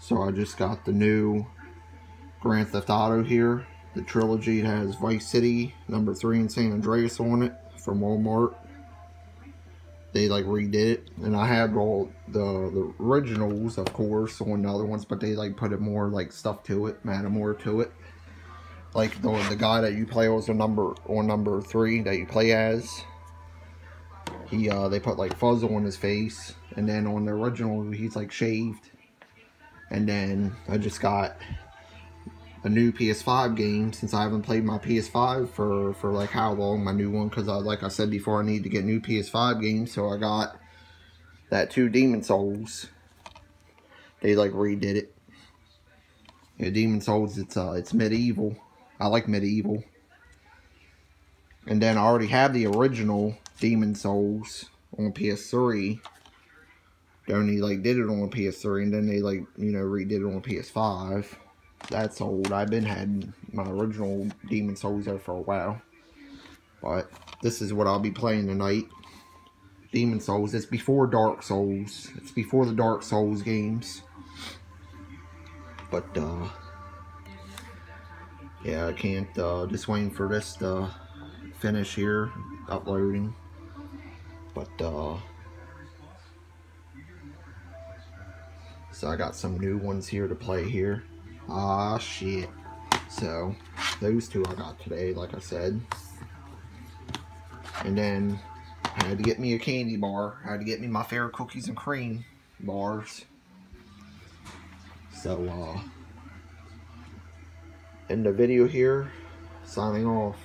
So I just got the new Grand Theft Auto here. The trilogy has Vice City, number 3 and San Andreas on it from Walmart. They like redid it. And I had all the, the originals, of course, on the other ones, but they like put it more like stuff to it, added more to it. Like the, the guy that you play was on number on number 3 that you play as. He uh they put like fuzz on his face and then on the original he's like shaved and then I just got a new PS5 game since I haven't played my PS5 for, for like how long, my new one, because I, like I said before, I need to get new PS5 games, so I got that two Demon's Souls. They like redid it. Yeah, Demon's Souls, it's uh, it's medieval. I like medieval. And then I already have the original Demon's Souls on PS3 they like did it on PS3 and then they like you know redid it on PS5. That's old. I've been had my original Demon's Souls there for a while. But this is what I'll be playing tonight. Demon's Souls. It's before Dark Souls. It's before the Dark Souls games. But uh yeah, I can't uh just waiting for this to finish here uploading. But uh So I got some new ones here to play here. Ah, shit. So, those two I got today, like I said. And then, I had to get me a candy bar. I had to get me my favorite cookies and cream bars. So, uh, end the video here. Signing off.